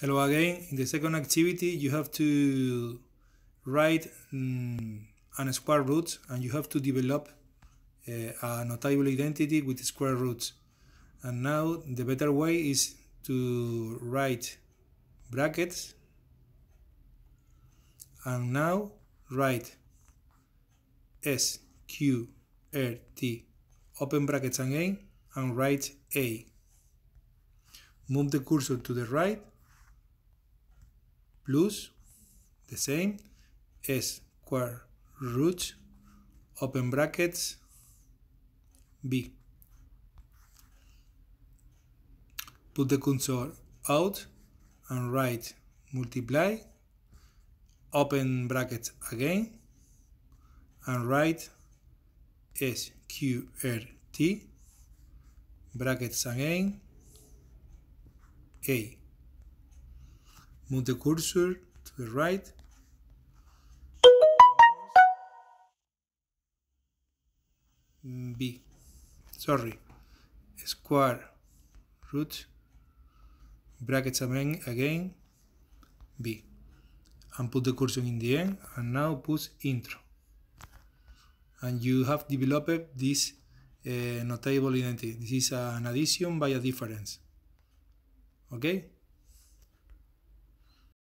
Hello again. In the second activity, you have to write mm, an square root and you have to develop uh, a notable identity with square roots. And now the better way is to write brackets and now write S Q R T open brackets again and write A. Move the cursor to the right plus the same s square root open brackets b. Put the cursor out and write multiply open brackets again and write sqrt brackets again a Move the cursor to the right. B. Sorry. Square root brackets again, B. And put the cursor in the end and now put intro. And you have developed this uh, notable identity. This is an addition by a difference. Okay?